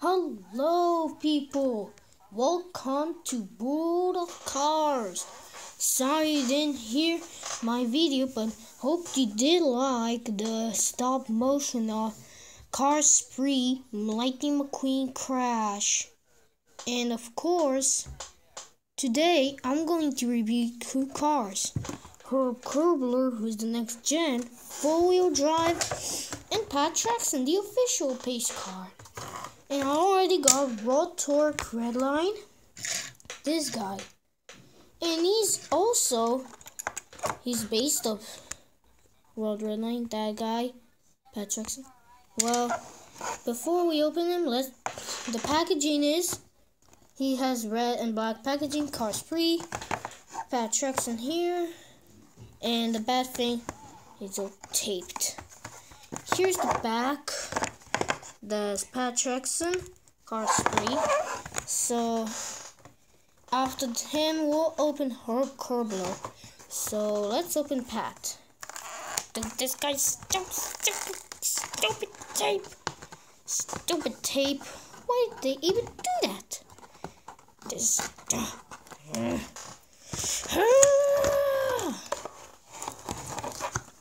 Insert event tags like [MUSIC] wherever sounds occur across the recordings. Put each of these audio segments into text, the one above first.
Hello, people. Welcome to of Cars. Sorry you didn't hear my video, but hope you did like the stop motion of Cars 3 Lightning McQueen Crash. And of course, today I'm going to review two cars. Herb Curbler, who's the next gen, four-wheel drive, and Pat Traxton, the official pace car. And I already got Torque Redline, this guy. And he's also, he's based off World Redline, that guy, Pat Traxton. Well, before we open him, let's, the packaging is, he has red and black packaging, Cars 3, Pat Traxton here, and the bad thing is all taped. Here's the back. The Pat Traxton car three. So after him, we'll open Herb Kurbler. So let's open Pat. This guy's stupid, stupid, stupid tape. Stupid tape. Why did they even do that? This. [SIGHS]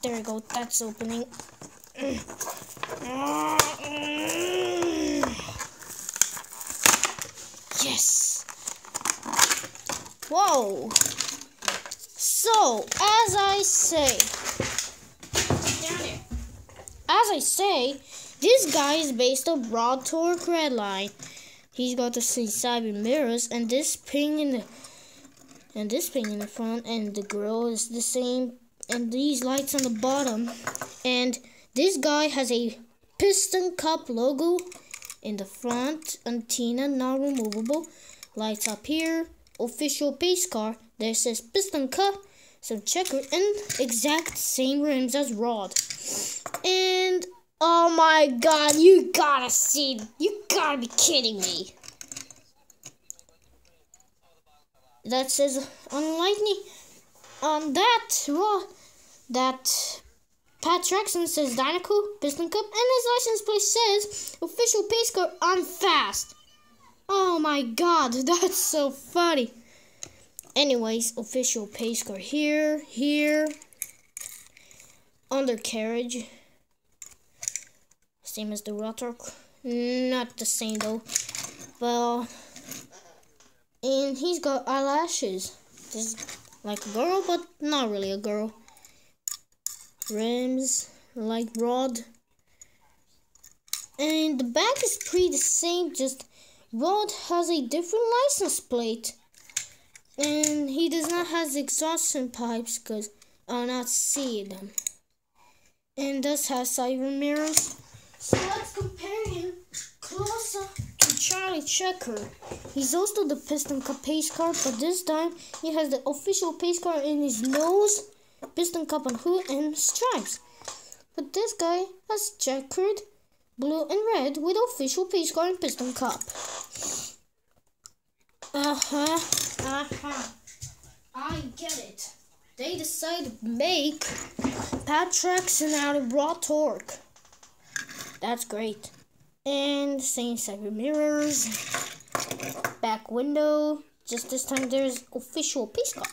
There we go, that's opening. [CLEARS THROAT] [SIGHS] Yes! Whoa! So, as I say, as I say, this guy is based on Rod Torque Redline. He's got the side mirrors and this ping in the and this ping in the front and the grill is the same and these lights on the bottom. And this guy has a piston cup logo in the front, antenna, non removable. Lights up here, official pace car. There says piston cup, some checker, and exact same rims as Rod. And oh my god, you gotta see, you gotta be kidding me. That says on lightning on that raw that Pat Traxton says Dinoco, Piston Cup, and his license plate says official pace car on fast. Oh my god, [LAUGHS] that's so funny. Anyways, official pace car here, here, undercarriage. Same as the Rod Torque. Not the same though. Well, and he's got eyelashes. Just like a girl, but not really a girl rims like rod and the back is pretty the same just rod has a different license plate. And he does not have exhaustion pipes because I'll not see them. And does has side mirrors. So let's compare him closer to Charlie Checker. He's also the piston pace car but this time he has the official pace car in his nose piston cup on hood and stripes. But this guy has checkered blue and red with official peace car and piston cup. Uh-huh, uh-huh. I get it. They decided to make Pat Traxton out of Rod Torque. That's great. And same side mirrors. Back window. Just this time there's official peace car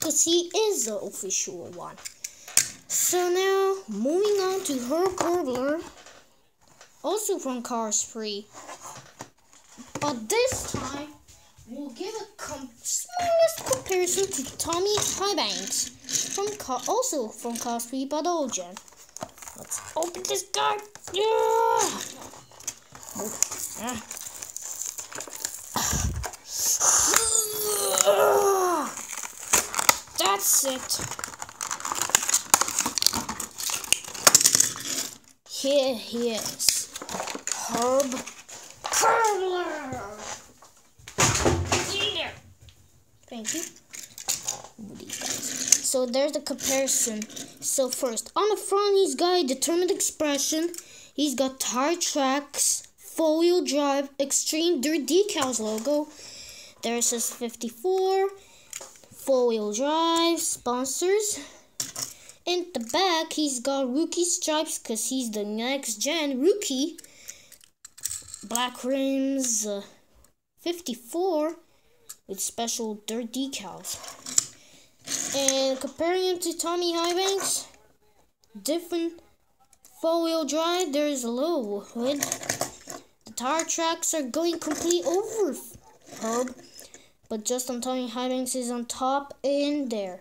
because he is the official one. So now, moving on to Herb Curbler, also from Cars 3. But this time, we'll give a com smallest comparison to Tommy Highbanks, from Car also from Cars 3, but old. Let's open this guy. Yeah! Oh, that's it. Here he is. Herb Curbler. Yeah. Thank you. So there's the comparison. So first, on the front, he's got a determined expression. He's got tire tracks, four-wheel drive, extreme dirt decals logo. There says 54 four-wheel drive sponsors. In the back, he's got rookie stripes because he's the next gen rookie. black rims, uh, 54 with special dirt decals. And comparing him to Tommy Highbanks, different four-wheel drive, there's a low hood. The tire tracks are going complete over but just on Tommy Highbanks is on top in there.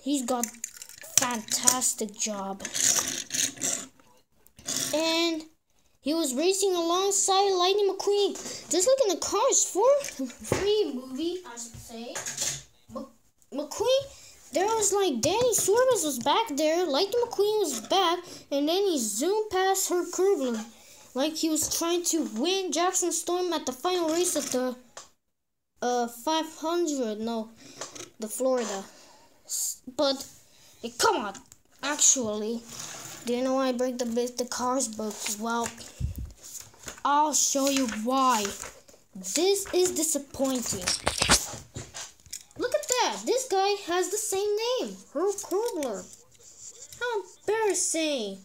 He's got fantastic job. And he was racing alongside Lightning McQueen, just like in the Cars 4 free movie, I should say. McQueen, there was like Danny Swervez was back there, Lightning McQueen was back, and then he zoomed past Herb Curbler, like he was trying to win Jackson Storm at the final race of the uh 500, no, the Florida. But, come on, actually, do you know why I break the the cars book? Well, I'll show you why. This is disappointing. Look at that. This guy has the same name. Herb Curbler. How embarrassing.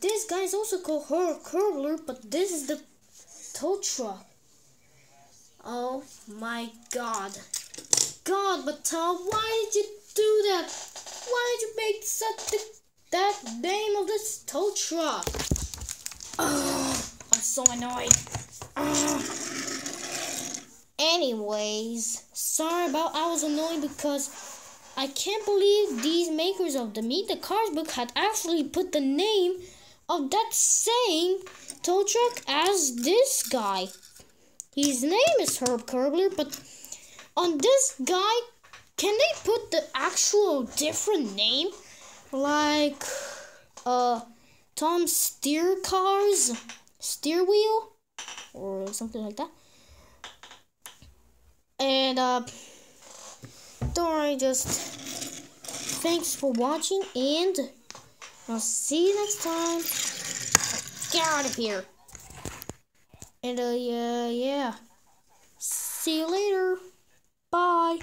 This guy is also called Herb Curbler, but this is the tow truck. Oh my god. God, Mattel, why did you do that? Why did you make such a that name of this tow truck. Oh, I'm so annoyed. Oh. Anyways, sorry about I was annoyed because I can't believe these makers of the Meet the Cars book had actually put the name of that same tow truck as this guy. His name is Herb Curbler, but on this guy, can they put the actual different name? like uh Tom Steer cars, steer wheel, or something like that. And uh, don't worry, just thanks for watching, and I'll see you next time. Get out of here. And uh, yeah, yeah. See you later. Bye.